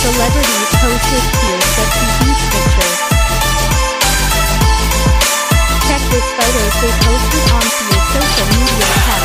Celebrities posted beach picture. Check this photos they posted onto your social media account.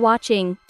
Watching.